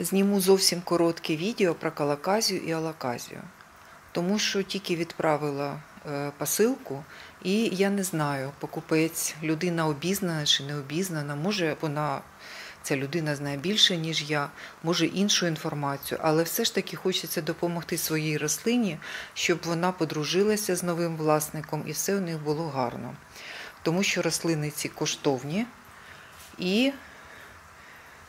Зніму зовсім коротке відео про калаказію і алаказію, тому що тільки відправила е, посилку, і я не знаю, покупець, людина обізнана чи не обізнана, може вона, ця людина знає більше, ніж я, може іншу інформацію, але все ж таки хочеться допомогти своїй рослині, щоб вона подружилася з новим власником і все у них було гарно. Тому що рослини ці коштовні і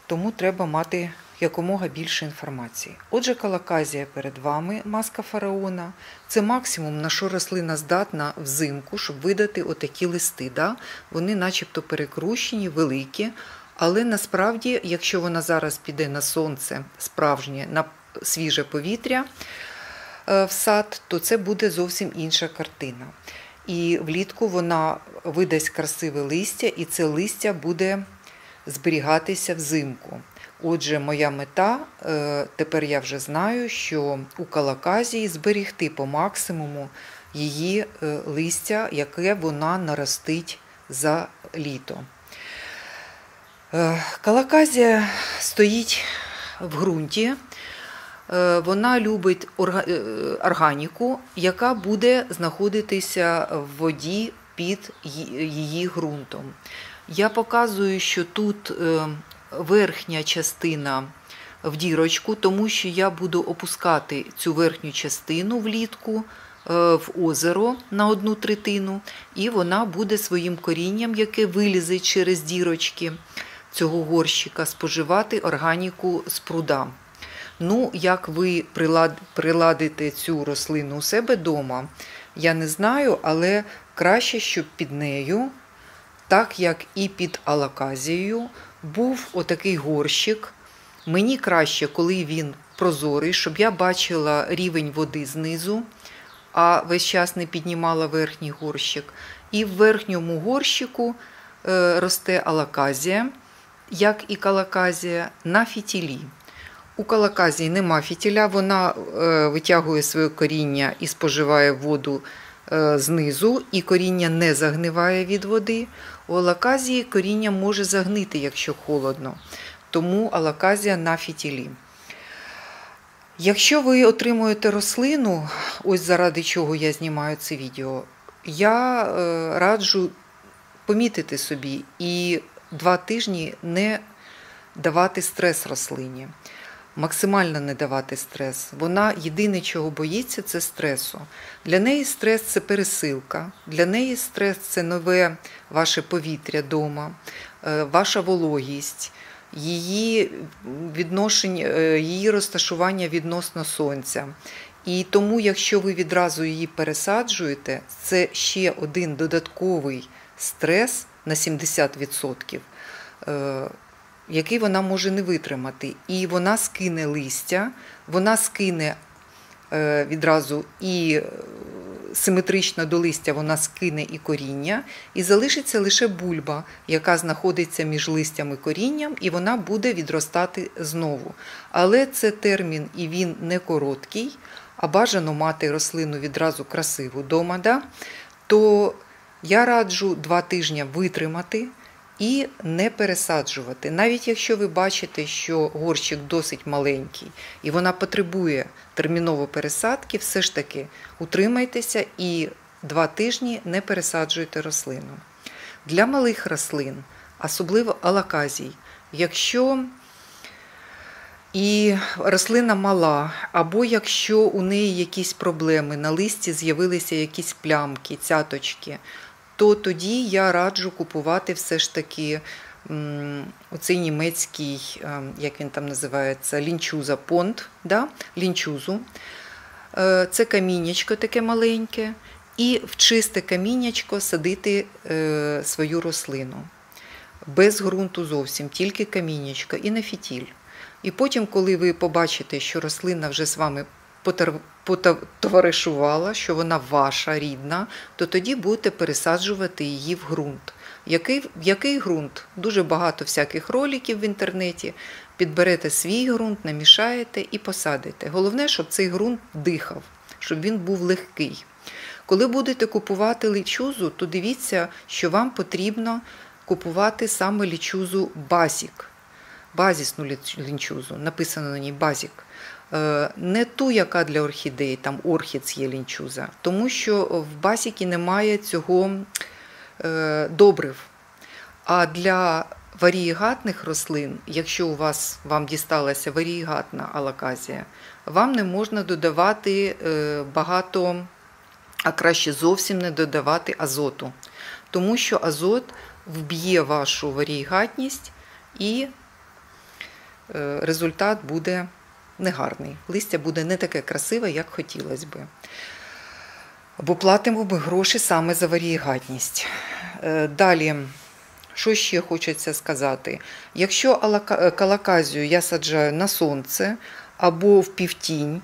тому треба мати якомога більше інформації. Отже, калаказія перед вами, маска фараона, це максимум, на що рослина здатна взимку, щоб видати отакі листи. Да? Вони начебто перекрущені, великі, але насправді, якщо вона зараз піде на сонце справжнє, на свіже повітря е, в сад, то це буде зовсім інша картина. І влітку вона видасть красиве листя, і це листя буде зберігатися взимку. Отже, моя мета, е, тепер я вже знаю, що у калаказії зберігти по максимуму її е, листя, яке вона наростить за літо. Е, калаказія стоїть в ґрунті. Вона любить органіку, яка буде знаходитися в воді під її ґрунтом. Я показую, що тут верхня частина в дірочку, тому що я буду опускати цю верхню частину влітку е, в озеро на одну третину, і вона буде своїм корінням, яке вилізе через дірочки цього горщика, споживати органіку з пруда. Ну, як ви приладите цю рослину у себе вдома, я не знаю, але краще, щоб під нею, так як і під алаказією, був отакий горщик. Мені краще, коли він прозорий, щоб я бачила рівень води знизу, а весь час не піднімала верхній горщик. І в верхньому горщику е, росте алаказія, як і калаказія, на фітілі. У калаказії нема фітіля, вона е, витягує своє коріння і споживає воду знизу, і коріння не загниває від води. У алаказії коріння може загнити, якщо холодно. Тому алаказія на фітілі. Якщо ви отримуєте рослину, ось заради чого я знімаю це відео, я е, раджу помітити собі і два тижні не давати стрес рослині максимально не давати стрес. Вона єдине, чого боїться, це стресу. Для неї стрес це пересилка, для неї стрес це нове ваше повітря вдома, е, ваша вологість. Її відношення, е, її розташування відносно сонця. І тому, якщо ви відразу її пересаджуєте, це ще один додатковий стрес на 70% який вона може не витримати. І вона скине листя, вона скине е, відразу і е, симетрично до листя вона скине і коріння, і залишиться лише бульба, яка знаходиться між листям і корінням, і вона буде відростати знову. Але це термін і він не короткий, а бажано мати рослину відразу красиву дома. То я раджу два тижні витримати і не пересаджувати. Навіть якщо ви бачите, що горщик досить маленький і вона потребує терміново пересадки, все ж таки утримайтеся і два тижні не пересаджуйте рослину. Для малих рослин, особливо алаказій, якщо і рослина мала, або якщо у неї якісь проблеми, на листі з'явилися якісь плямки, цяточки, то тоді я раджу купувати все ж таки оцей німецький, е, як він там називається, лінчуза понт, да? лінчузу. Е, це каміннячко таке маленьке, і в чисте каміннячко садити е, свою рослину. Без ґрунту зовсім, тільки каміннячко і на фітіль. І потім, коли ви побачите, що рослина вже з вами потоваришувала, що вона ваша рідна, то тоді будете пересаджувати її в ґрунт. Який який ґрунт? Дуже багато всяких роликів в інтернеті. Підберете свій ґрунт, намішаєте і посадите. Головне, щоб цей ґрунт дихав, щоб він був легкий. Коли будете купувати лічузу, то дивіться, що вам потрібно купувати саме лічузу Басік. базісну лінчузу, написано на ній базік. Е, не ту, яка для орхідей, там орхідс є лінчуза, тому що в базіки немає цього е, добрив. А для варієгатних рослин, якщо у вас вам дісталася варієгатна алаказія, вам не можна додавати е, багато, а краще зовсім не додавати азоту, тому що азот вб'є вашу варієгатність і результат буде негарний. Листя буде не таке красиве, як хотілося би. Бо платимо ми гроші саме за варієгатність. Е, далі, що ще хочеться сказати? Якщо калаказію я саджаю на сонце або в півтінь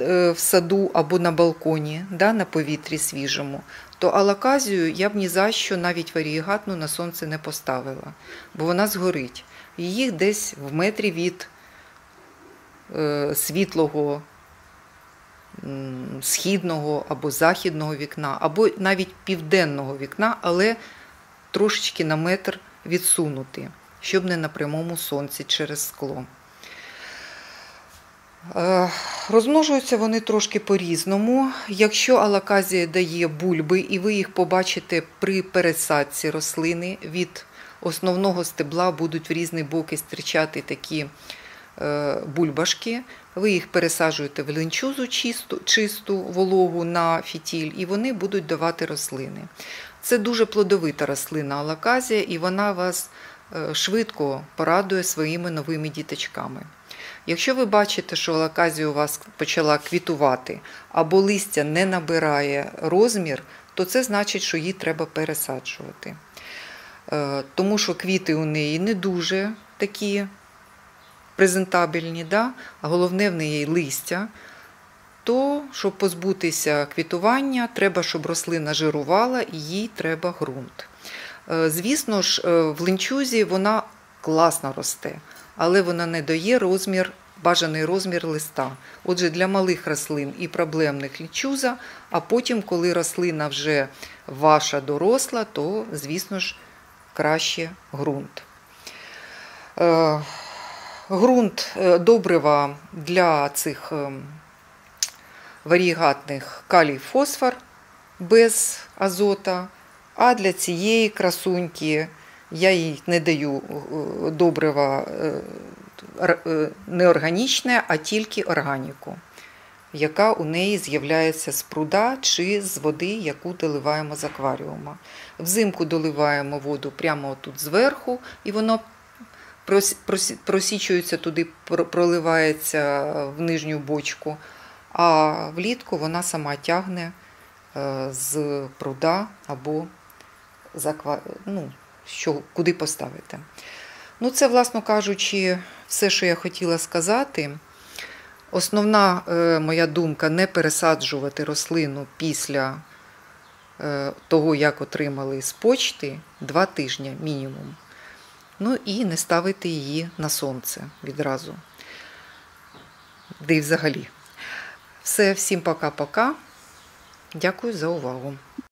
е, в саду, або на балконі, да, на повітрі свіжому, то алаказію я б ні за що навіть варієгатну на сонце не поставила, бо вона згорить. Її десь в метрі від Е, світлого східного або західного вікна, або навіть південного вікна, але трошечки на метр відсунути, щоб не на прямому сонці через скло. Е, розмножуються вони трошки по-різному. Якщо алаказія дає бульби, і ви їх побачите при пересадці рослини, від основного стебла будуть в різні боки стрічати такі Е, бульбашки, ви їх пересаджуєте в линчузу чисту, чисту вологу на фітіль, і вони будуть давати рослини. Це дуже плодовита рослина алаказія, і вона вас е, швидко порадує своїми новими діточками. Якщо ви бачите, що алаказія у вас почала квітувати або листя не набирає розмір, то це значить, що її треба пересаджувати. Е, тому що квіти у неї не дуже такі презентабельні, да? а головне в неї листя, то щоб позбутися квітування, треба, щоб рослина жирувала і їй треба ґрунт. Е, звісно ж, е, в линчузі вона класно росте, але вона не дає розмір. Бажаний розмір листа. Отже, для малих рослин і проблемних лічуза, а потім, коли рослина вже ваша доросла, то, звісно ж, краще ґрунт. Грунт е, добрива для цих е, варігатних калій фосфор без азота, а для цієї красуньки я їй не даю е, добрива не органічне, а тільки органіку, яка у неї з'являється з пруда чи з води, яку доливаємо з акваріума. Взимку доливаємо воду прямо тут зверху, і воно просічується туди, проливається в нижню бочку, а влітку вона сама тягне е, з пруда або з ну, що, куди поставити. Ну, Це, власно кажучи, все, що я хотіла сказати. Основна е, моя думка не пересаджувати рослину після е, того, як отримали з почти, два тижні мінімум. Ну і не ставити її на сонце відразу. Де й взагалі. Все, всім пока-пока. Дякую за увагу.